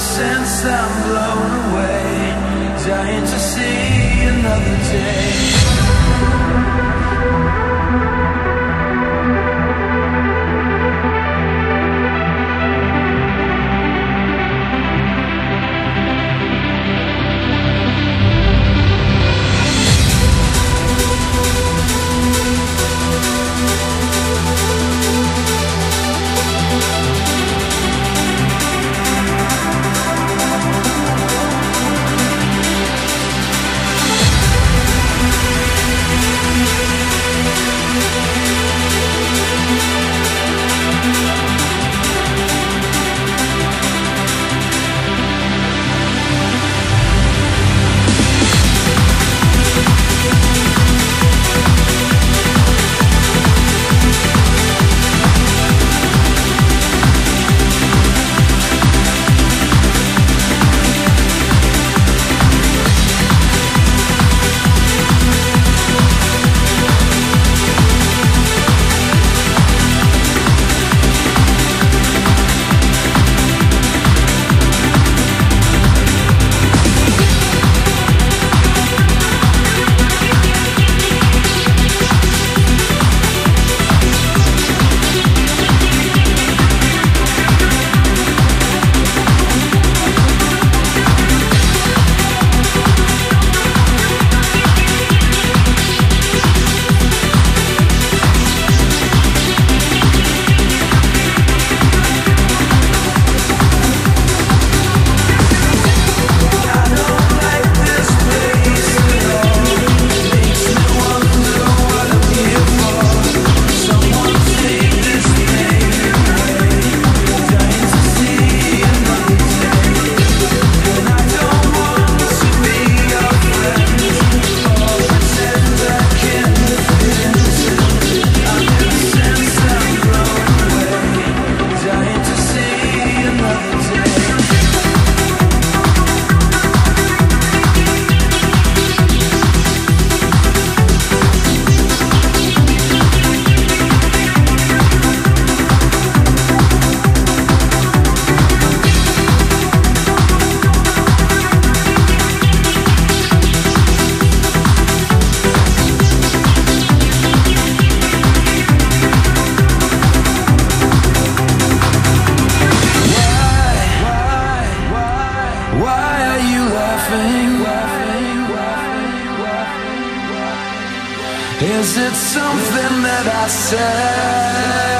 incensed, I'm blown away. Dying to see another day. Why are you laughing? Is it something that I said?